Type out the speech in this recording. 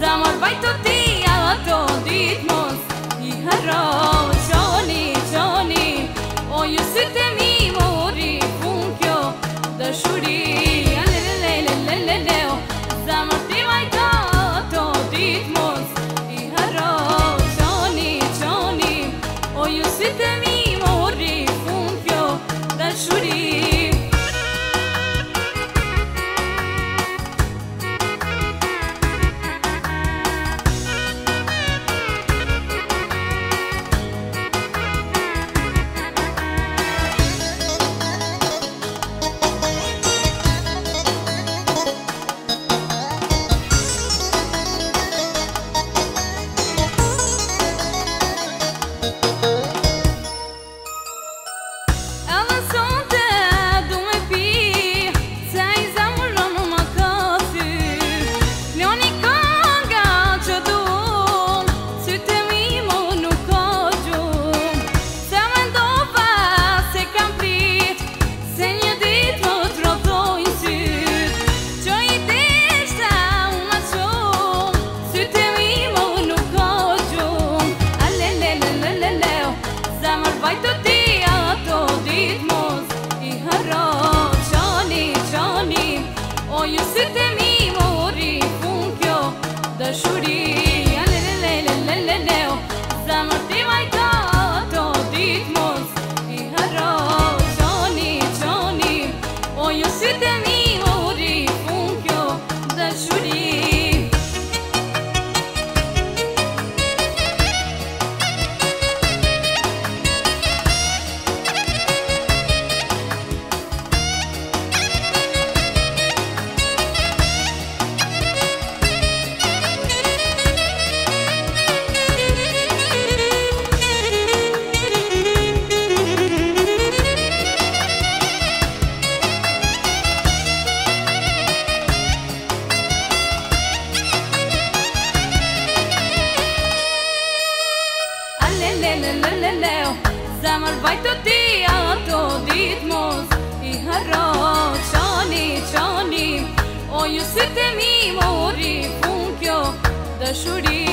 Zamor vaj të ti, ala të ditë mos I harro, qoni, qoni O ju sytë e neo Zemër bajtë të ti ato ditë mos I harro qani qani O ju si të mi mori pun kjo dëshurit